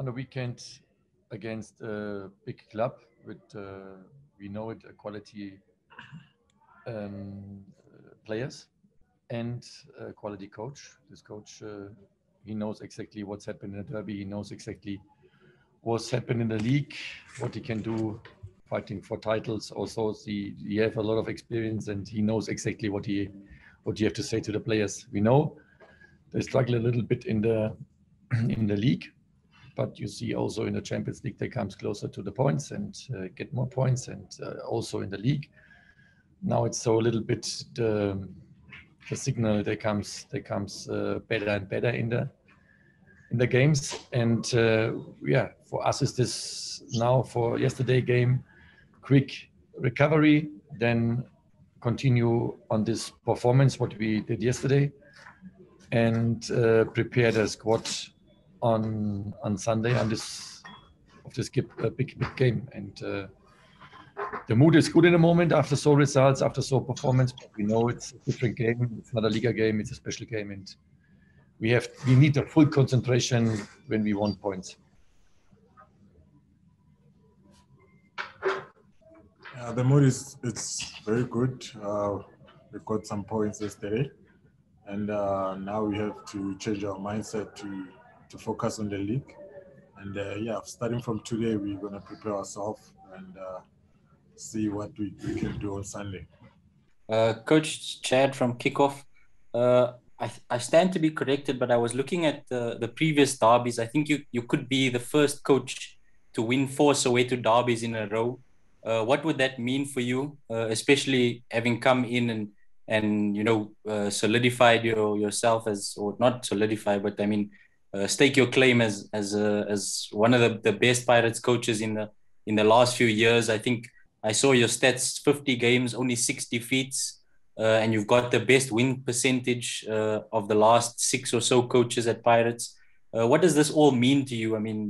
on the weekend against a big club with uh, we know it quality um, players and a quality coach. This coach uh, he knows exactly what's happened in the derby. He knows exactly what's happened in the league, what he can do fighting for titles. Also, he, he have a lot of experience and he knows exactly what he what you have to say to the players. We know they struggle a little bit in the in the league, but you see also in the Champions League they comes closer to the points and uh, get more points, and uh, also in the league. Now it's so a little bit the the signal they comes they comes uh, better and better in the in the games, and uh, yeah, for us is this now for yesterday game, quick recovery, then continue on this performance what we did yesterday and uh, prepare the squad on on Sunday on this of this big big, game. And uh, the mood is good in the moment after so results after so performance but we know it's a different game. It's not a liga game it's a special game. And we have we need a full concentration when we want points. Uh, the mood is it's very good. Uh, we got some points yesterday, and uh, now we have to change our mindset to to focus on the league. And uh, yeah, starting from today, we're gonna prepare ourselves and uh, see what we, we can do on Sunday. Uh, Coach Chad from Kickoff. I, I stand to be corrected, but I was looking at the, the previous derbies. I think you, you could be the first coach to win four Soweto derbies in a row. Uh, what would that mean for you, uh, especially having come in and and you know uh, solidified your yourself as or not solidify, but I mean uh, stake your claim as as a, as one of the, the best Pirates coaches in the in the last few years. I think I saw your stats: 50 games, only six defeats, uh, and you've got the best win percentage uh, of the last six or so coaches at Pirates. what does this all mean to you? I mean,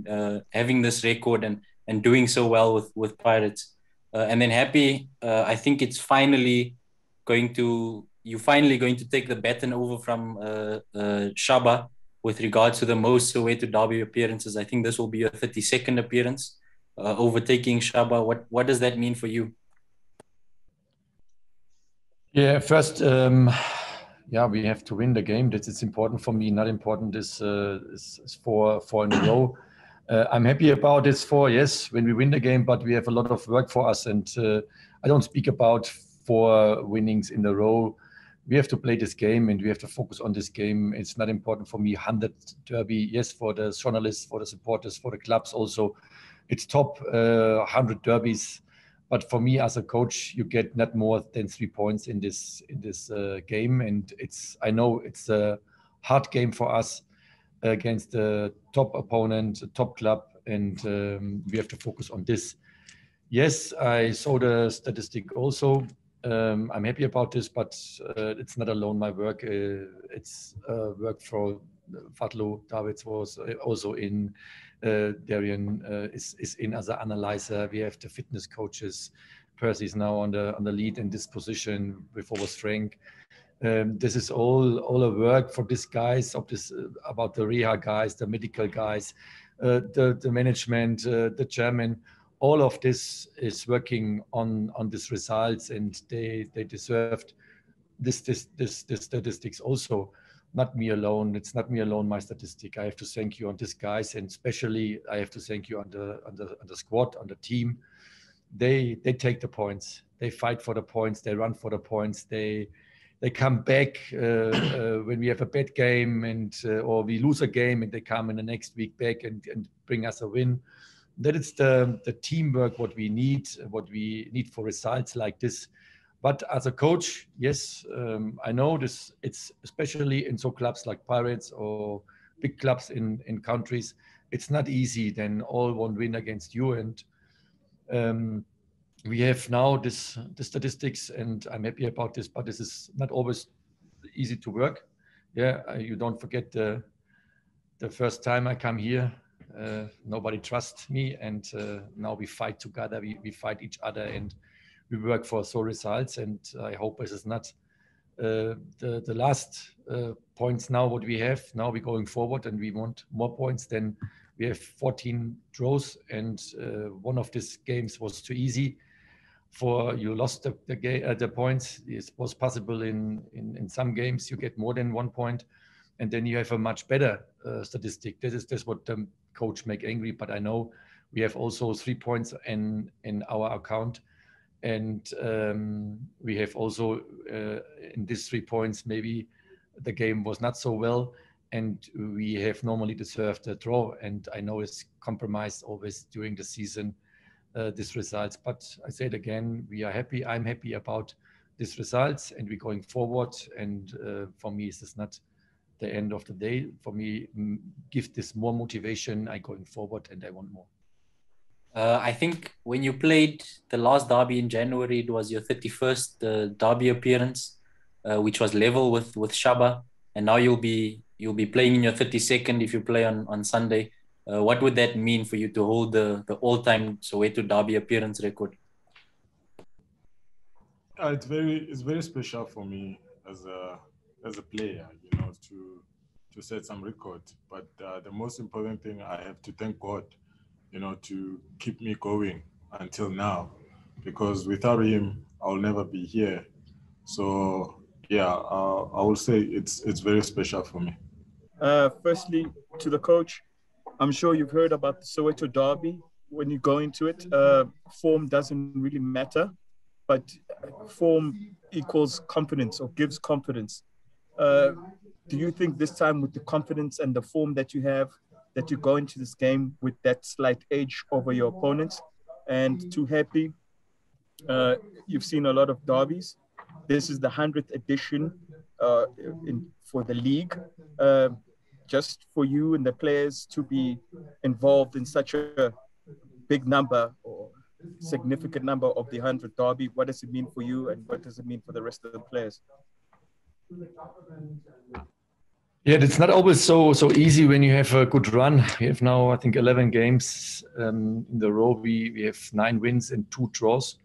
having this record and and doing so well with with Pirates. Uh, and then happy, uh, I think it's finally going to you're finally going to take the baton over from uh, uh, Shaba with regards to the most Soweto derby appearances. I think this will be your 32nd appearance, uh, overtaking Shaba. What what does that mean for you? Yeah, first, um, yeah, we have to win the game. That is it's important for me. Not important is, uh, is, is four four in a row uh, I'm happy about this for yes when we win the game, but we have a lot of work for us, and uh, I don't speak about four winnings in a row. We have to play this game, and we have to focus on this game. It's not important for me. Hundred derby, yes, for the journalists, for the supporters, for the clubs also. It's top uh, hundred derbies, but for me as a coach, you get not more than three points in this in this uh, game, and it's I know it's a hard game for us against a top opponent, a top club, and um, we have to focus on this. Yes, I saw the statistic also. Um, I'm happy about this, but uh, it's not alone my work. Uh, it's uh, work for Fadlu. Davids was also in. Uh, Darian uh, is, is in as an analyzer. We have the fitness coaches. Percy is now on the on the lead in this position. Before was Frank. Um, this is all all a work for these guys of this uh, about the reha guys, the medical guys, uh, the the management, uh, the chairman. All of this is working on on these results, and they they deserved this this this, this statistics also. Not me alone. It's not me alone. My statistic. I have to thank you on this guys, and especially I have to thank you on the on the on the squad, on the team. They they take the points. They fight for the points. They run for the points. They they come back uh, uh, when we have a bad game and uh, or we lose a game and they come in the next week back and, and bring us a win that is the, the teamwork what we need what we need for results like this but as a coach yes um, i know this it's especially in so clubs like pirates or big clubs in in countries it's not easy then all one win against you and um, we have now this the statistics, and I'm happy about this. But this is not always easy to work. Yeah, you don't forget the the first time I come here. Uh, nobody trusts me, and uh, now we fight together. We, we fight each other, and we work for so results. And I hope this is not uh, the the last uh, points now. What we have now, we're going forward, and we want more points. Then we have 14 draws, and uh, one of these games was too easy. For you lost the the, uh, the points. It was possible in, in in some games you get more than one point, and then you have a much better uh, statistic. This is this what the coach make angry. But I know we have also three points in in our account, and um, we have also uh, in these three points maybe the game was not so well and we have normally deserved a draw. And I know it's compromised always during the season, uh, results. But I say it again, we are happy. I'm happy about these results, and we're going forward. And uh, for me, this is not the end of the day. For me, give this more motivation. I going forward, and I want more. Uh, I think when you played the last derby in January, it was your 31st uh, derby appearance, uh, which was level with with Shaba, and now you'll be you'll be playing in your 32nd if you play on on Sunday. Uh, what would that mean for you to hold the the all-time Soweto derby appearance record? Uh, it's very it's very special for me as a as a player, you know, to to set some record. But uh, the most important thing, I have to thank God, you know, to keep me going until now, because without Him, I'll never be here. So yeah, uh, I will say it's it's very special for me. Uh, firstly, to the coach, I'm sure you've heard about the Soweto Derby. When you go into it, uh, form doesn't really matter, but form equals confidence or gives confidence. Uh, do you think this time, with the confidence and the form that you have, that you go into this game with that slight edge over your opponents? And too happy, uh, you've seen a lot of derbies. This is the 100th edition uh, in, for the league. Uh, just for you and the players to be involved in such a big number or significant number of the 100 derby? What does it mean for you and what does it mean for the rest of the players? Yeah, it's not always so so easy when you have a good run. We have now, I think, 11 games um, in the row. We we have nine wins and two draws.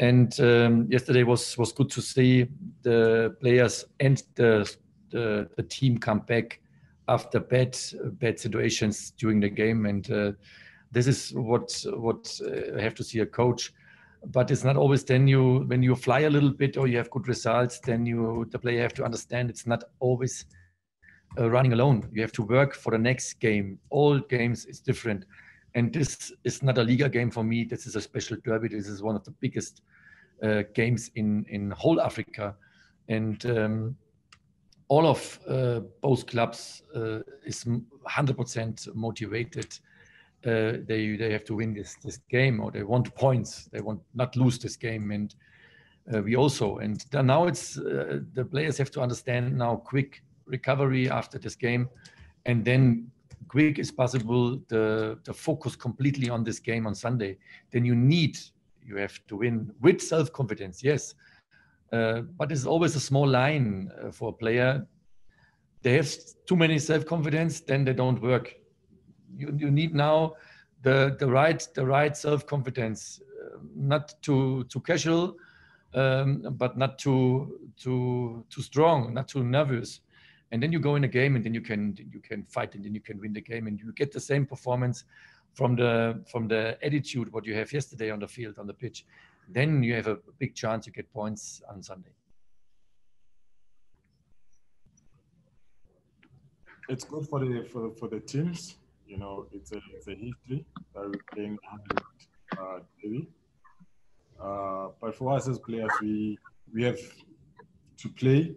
And um, yesterday was was good to see the players and the the, the team come back after bad bad situations during the game, and uh, this is what what uh, I have to see a coach. But it's not always then you when you fly a little bit or you have good results, then you the player have to understand it's not always uh, running alone. You have to work for the next game. All games is different, and this is not a Liga game for me. This is a special derby. This is one of the biggest uh, games in in whole Africa, and um, all of uh, both clubs uh, is 100% motivated. Uh, they they have to win this this game, or they want points. They want not lose this game, and uh, we also. And now it's uh, the players have to understand now quick recovery after this game, and then quick is possible. The the focus completely on this game on Sunday. Then you need you have to win with self confidence. Yes, uh, but it's always a small line uh, for a player. They have too many self-confidence, then they don't work. You, you need now the, the right the right self-confidence, uh, not too too casual, um, but not too too too strong, not too nervous. And then you go in a game, and then you can you can fight, and then you can win the game, and you get the same performance from the from the attitude what you have yesterday on the field on the pitch then you have a big chance you get points on Sunday. It's good for the for, for the teams. You know, it's a it's a history that we're playing 100 uh, daily. Uh, but for us as players, we we have to play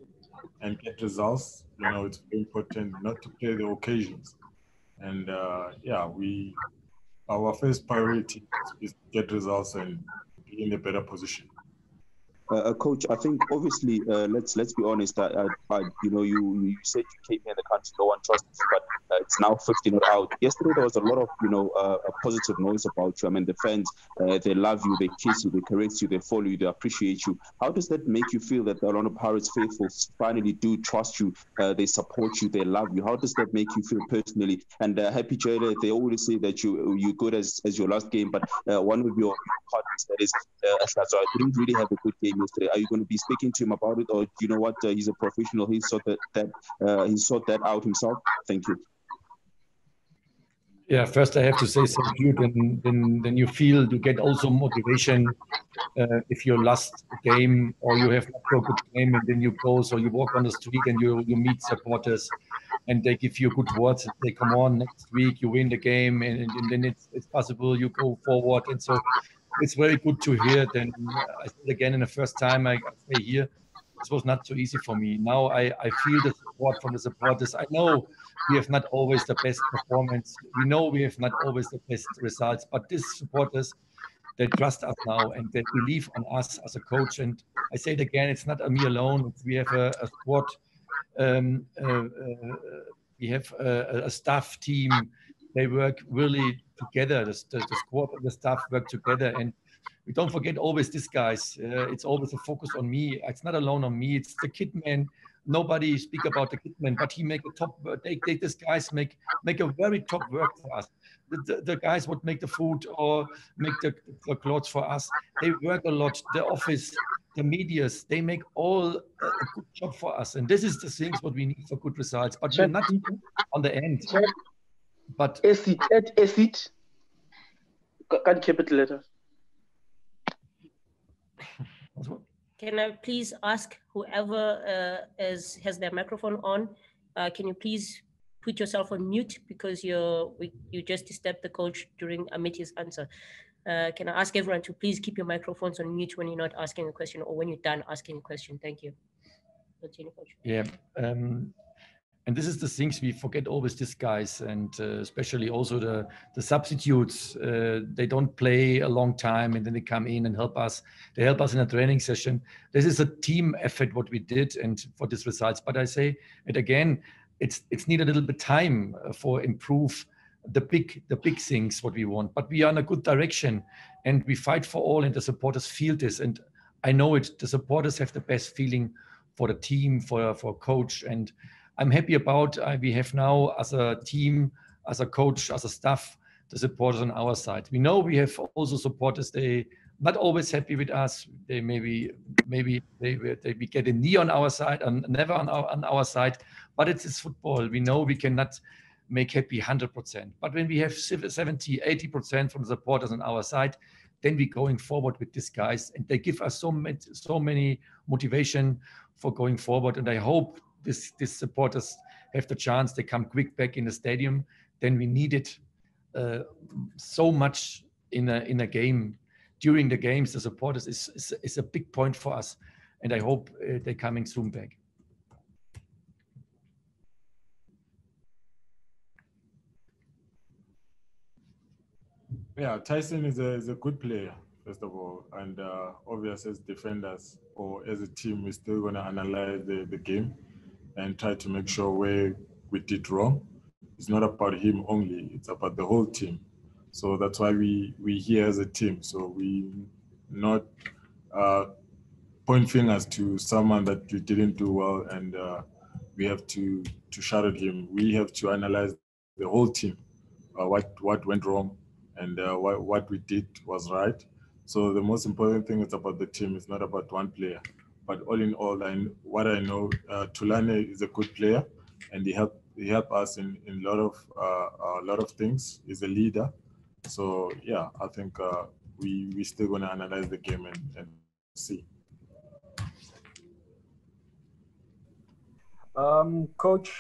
and get results. You know, it's very important not to play the occasions. And uh, yeah, we our first priority is to get results and be in a better position. Uh, uh, coach, I think obviously, uh, let's let's be honest. I, I, you know, you you said you came here in the country, no one trusts you, but uh, it's now 50 not out. Yesterday there was a lot of you know uh, positive noise about you. I mean, the fans uh, they love you, they kiss you, they caress you, they follow you, they appreciate you. How does that make you feel that the Orlando Pirates faithful finally do trust you, they support you, they love you? How does that make you feel personally? And Happy Jele, they always say that you you good as as your last game, but one of your partners that is uh, so I didn't really have a good game Are you going to be speaking to him about it, or you know what? Uh, he's a professional. He sorted that uh, he sorted that out himself. Thank you. Yeah, first I have to say thank you. Then, then, then you feel you get also motivation uh, if you lost a game or you have not a good game, and then you go, so you walk on the street and you you meet supporters, and they give you good words. And they come on next week, you win the game, and, and then it's it's possible you go forward. And so it's very good to hear. Then I said again in the first time I say here, this was not so easy for me. Now I I feel the support from the supporters. I know we have not always the best performance. We know we have not always the best results, but these supporters, they trust us now and they believe on us as a coach. And I say it again, it's not me alone. We have a, a squad, um, uh, uh, we have a, a, staff team. They work really together. The, the, the squad and the staff work together. And we don't forget always this guys. Uh, it's always a focus on me. It's not alone on me. It's the kid man nobody speak about the kitman, but he make a top. They, they these guys make make a very top work for us. The, the, the guys would make the food or make the, the, clothes for us. They work a lot. The office, the medias, they make all a, a good job for us. And this is the things what we need for good results. But we're not on the end. But acid, add acid. Can capital letters. Can I please ask whoever uh, is, has their microphone on, uh, can you please put yourself on mute because you're, we, you just disturbed the coach during Amiti's answer. Uh, can I ask everyone to please keep your microphones on mute when you're not asking a question or when you're done asking a question? Thank you. Continue, coach. Yeah. Um, and this is the things we forget always these guys and uh, especially also the the substitutes uh, they don't play a long time and then they come in and help us. They help us in a training session. This is a team effort what we did and for these results. But i say it again it's it's need a little bit time uh, for improve the big the big things what we want. But we are in a good direction and we fight for all and the supporters feel this. And i know it the supporters have the best feeling for the team for for coach and I'm happy about. Uh, we have now, as a team, as a coach, as a staff, the supporters on our side. We know we have also supporters. They not always happy with us. They maybe maybe they, they we get a knee on our side and never on our on our side. But it is football. We know we cannot make happy 100%. But when we have 70, 80% from the supporters on our side, then we're going forward with these guys, and they give us so many so many motivation for going forward. And I hope this, this supporters have the chance, they come quick back in the stadium, then we need it uh, so much in a, in a game. During the games, the supporters is, is, is a big point for us. And I hope uh, they're coming soon back. Yeah, Tyson is a, is a good player, first of all. And uh, obviously, as defenders or as a team, we're still going to analyze the, the game and try to make sure where we did wrong. It's not about him only, it's about the whole team. So that's why we we here as a team. So we not uh, point fingers to someone that you didn't do well and uh, we have to to shout at him. We have to analyze the whole team, uh, what what went wrong and uh, what what we did was right. So the most important thing is about the team. It's not about one player. But all in all, I, what I know, uh, Thulani is a good player, and he helped he helped us in in lot of uh, a lot of things. He's a leader, so yeah, I think uh, we we still gonna analyze the game and, and see. Um, Coach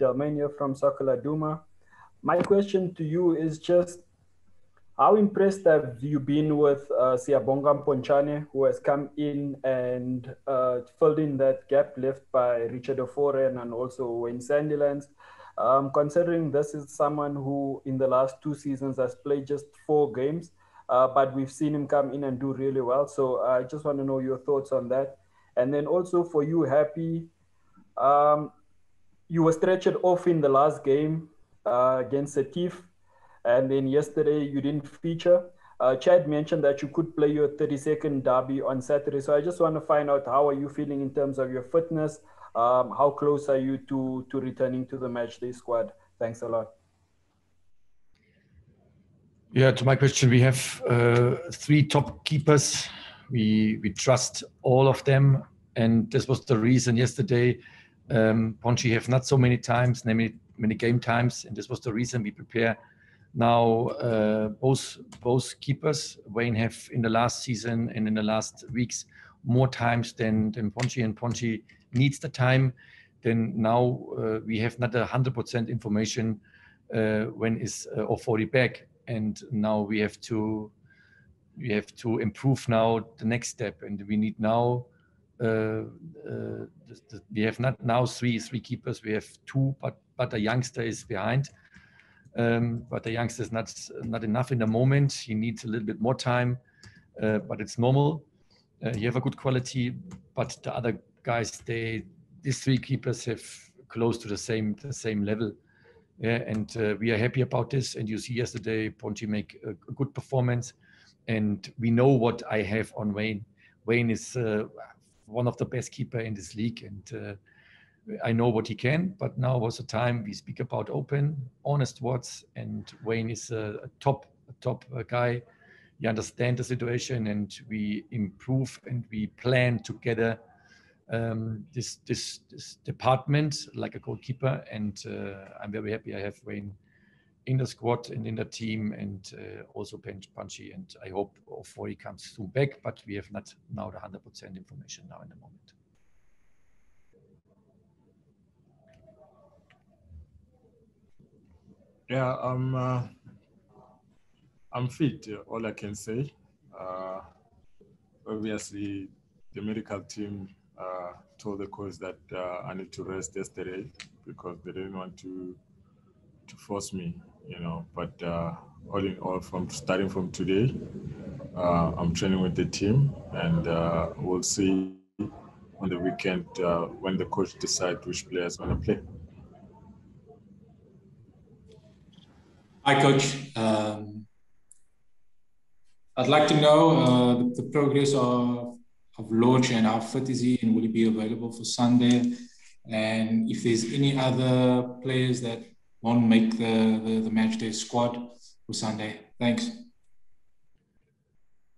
Delmania from Soccer Laduma. My question to you is just how impressed have you been with uh, Siyabonga Mpontshane, who has come in and uh, filled in that gap left by Richard Ofori and also Wayne Sandilands? Um, considering this is someone who in the last two seasons has played just four games, uh, but we've seen him come in and do really well. So I just want to know your thoughts on that. And then also for you, Happy, um, you were stretched off in the last game uh, against Setif and then yesterday you didn't feature. Uh, Chad mentioned that you could play your 32nd derby on Saturday. So I just want to find out how are you feeling in terms of your fitness? Um, how close are you to to returning to the matchday squad? Thanks a lot. Yeah, to my question, we have uh, three top keepers. We we trust all of them, and this was the reason yesterday. Um, Ponchi have not so many times, many many game times, and this was the reason we prepare now uh, both both keepers Wayne have in the last season and in the last weeks more times than than Ponchi and Ponchi needs the time. Then now uh, we have not a hundred percent information uh, when is uh, Ofori back, and now we have to we have to improve now the next step, and we need now. Uh, uh, the, the, we have not now three three keepers. We have two, but but the youngster is behind. Um, but the youngster is not not enough in the moment. He needs a little bit more time, uh, but it's normal. Uh, you have a good quality, but the other guys, they these three keepers have close to the same the same level. Yeah, and uh, we are happy about this. And you see yesterday, Ponchi make a, a, good performance, and we know what I have on Wayne. Wayne is uh, one of the best keeper in this league, and uh, I know what he can, but now was the time we speak about open, honest words, and Wayne is a, a top, a top uh, guy. You understand the situation, and we improve and we plan together um, this, this this department like a goalkeeper. And uh, I'm very happy I have Wayne in the squad and in the team, and uh, also Punchy. And I hope Ofori comes soon back, but we have not now the 100% information now in the moment. Yeah, I'm. Uh, I'm fit. All I can say. Uh, obviously, the medical team uh, told the coach that uh, I need to rest yesterday because they didn't want to to force me, you know. But uh, all in all, from starting from today, uh, I'm training with the team, and we'll see on the weekend when the coach decides which players want to play. Hi, Coach. Um, I'd like to know uh, the, the, progress of, of Lorch and how fit is he and will he be available for Sunday? And if there's any other players that won't make the, the, the match day squad for Sunday. Thanks.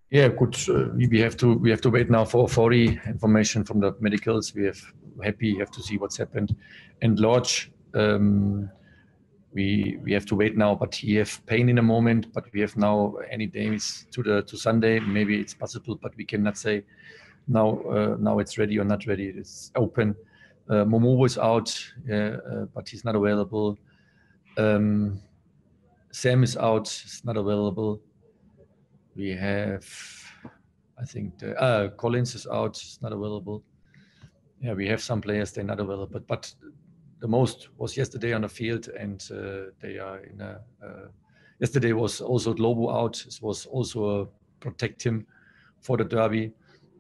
Yeah, good. Uh, we have to we have to wait now for 40 information from the medicals. We have happy have to see what's happened. And Lorch. um, we we have to wait now. But he have pain in a moment. But we have now any days to the to Sunday. Maybe it's possible, but we cannot say now uh, now it's ready or not ready. It's open. Uh, Momo was out, uh, but he's not available. Um, Sam is out. It's not available. We have, I think, the, uh, Collins is out. It's not available. Yeah, we have some players they're not available, but but the most was yesterday on the field, and uh, they are in a. Uh, yesterday was also Lobo out. It was also a protect him for the derby,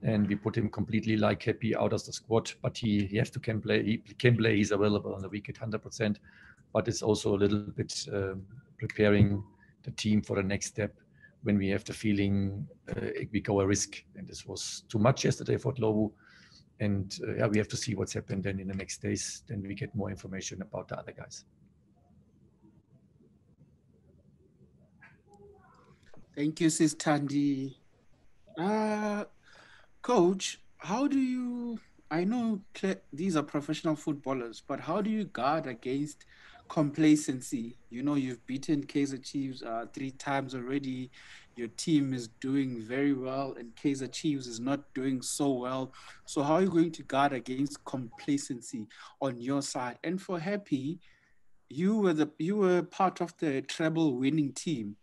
and we put him completely like happy out of the squad. But he he has to can play. He can play. He's available on the week at hundred percent. But it's also a little bit um, preparing the team for the next step when we have the feeling uh, we go a risk. And this was too much yesterday for Lobo and uh, yeah, we have to see what's happened then in the next days. Then we get more information about the other guys. Thank you, Sis Tandy. Uh, Coach, how do you? I know these are professional footballers, but how do you guard against complacency? You know, you've beaten Kaizer Chiefs uh, three times already your team is doing very well and Kaizer Chiefs is not doing so well. So how are you going to guard against complacency on your side? And for Happy, you were the you were part of the treble winning team.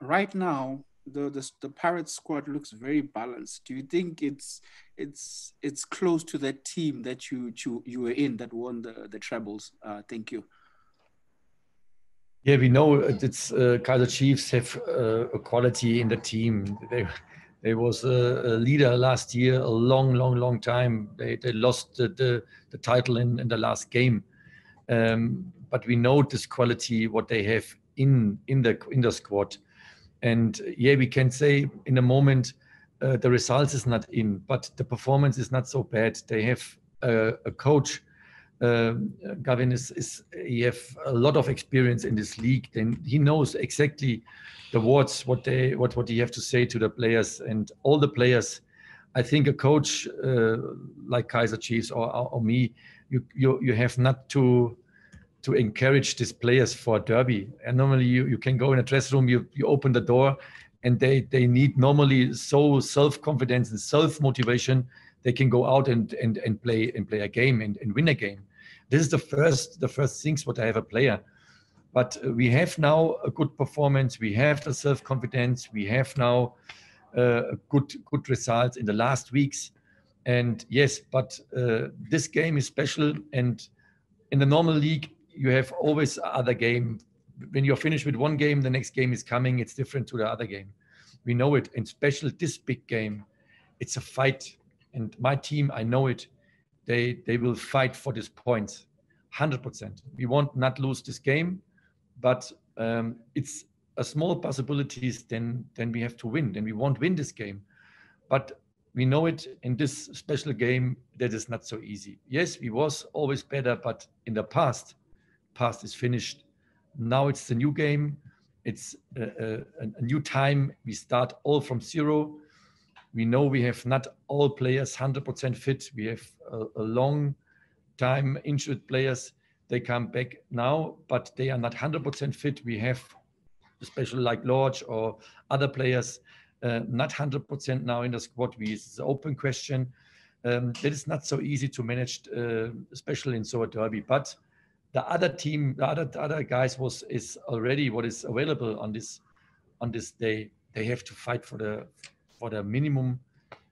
Right now, the, the the Pirates squad looks very balanced. Do you think it's it's it's close to that team that you you, you were in that won the the trebles? Uh, thank you. Yeah, we know it's uh, Kaizer Chiefs have uh, a quality in the team. They they was a, a, leader last year, a long, long, long time. They they lost the the, the title in, in the last game, um, but we know this quality what they have in in the in the squad, and yeah, we can say in a moment uh, the results is not in, but the performance is not so bad. They have a, a coach uh, Gavin is, is he have a lot of experience in this league. Then he knows exactly the words what they what what he have to say to the players and all the players. I think a coach uh, like Kaizer Chiefs or, or, or, me, you, you you have not to to encourage these players for derby. And normally you, you can go in a dressing room, you, you open the door, and they they need normally so self confidence and self motivation they can go out and and, and play and play a game and, and win a game. This is the first the first things what I have a player. But we have now a good performance. We have the self confidence. We have now uh, good good results in the last weeks. And yes, but uh, this game is special. And in the normal league, you have always other game. When you're finished with one game, the next game is coming. It's different to the other game. We know it. And special this big game, it's a fight. And my team, I know it. They they will fight for this point, hundred percent. We won't not lose this game, but um, it's a small possibilities. Then then we have to win. Then we won't win this game, but we know it in this special game that is not so easy. Yes, we was always better, but in the past, past is finished. Now it's the new game. It's a, a, a new time. We start all from zero. We know we have not all players 100% fit. We have a, a long time injured players. They come back now, but they are not 100% fit. We have, especially like Lorch or other players, uh, not 100% now in the squad. We it's an open question. Um, that is not so easy to manage, uh, especially in Soweto Derby. But the other team, the other the other guys was is already what is available on this on this day. They have to fight for the for the minimum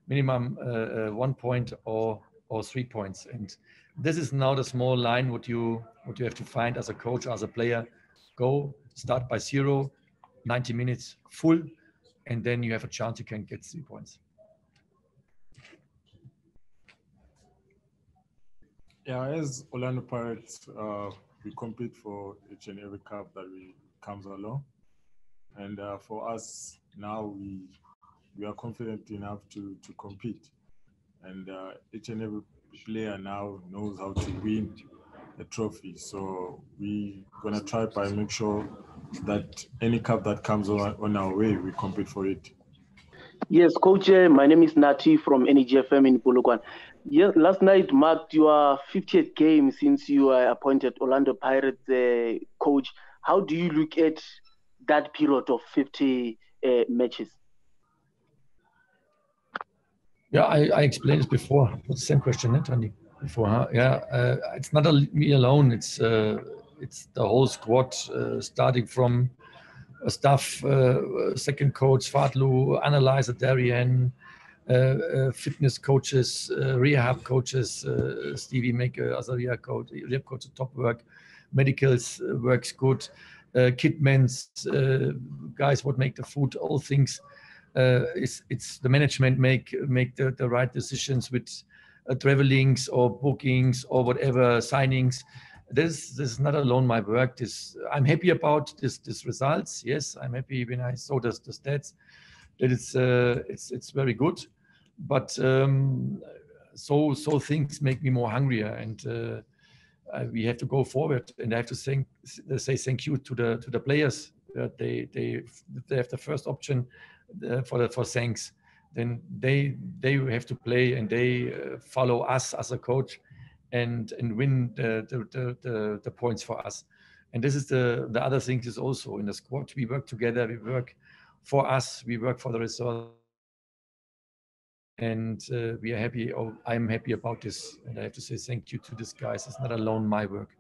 minimum uh, uh, one point or or three points. And this is now the small line what you what you have to find as a coach as a player. Go start by zero, 90 minutes full and then you have a chance you can get three points. Yeah, as Orlando Pirates, uh, we compete for each and every cup that we comes along, and uh, for us now we we are confident enough to to compete, and uh, each and every player now knows how to win a trophy. So we gonna try by make sure that any cup that comes on, on our way, we compete for it. Yes, coach. Uh, my name is Nati from NEGFM in Polokwane. Yes, last night marked your 50th game since you were appointed Orlando Pirates uh, coach. How do you look at that period of 50 uh, matches? Yeah, I, I explained it before. What's the same question, Andy? Before, huh? yeah, uh, it's not a, me alone. It's uh, it's the whole squad, uh, starting from staff, uh, second coach Fadlu, analyzer Darian, uh, fitness coaches, rehab coaches, Stevie Maker, as a rehab coach, rehab coach, top work, medicals works good, uh, kitmans, guys what make the food, all things. it's it's the management make make the, the right decisions with uh, travelings or bookings or whatever signings this this is not alone my work. This I'm happy about this this results. Yes, I'm happy when I saw this the stats that it's uh, it's it's very good. But um, so so things make me more hungrier, and uh, we have to go forward. And I have to thank say thank you to the to the players. Uh, they they they have the first option uh, for the for thanks. Then they they have to play and they uh, follow us as a coach and and win the the, the, the points for us. And this is the the other thing is also in the squad we work together. We work for us. We work for the result. And uh, we are happy. Oh, I'm happy about this. And I have to say thank you to this guys. It's not alone my work.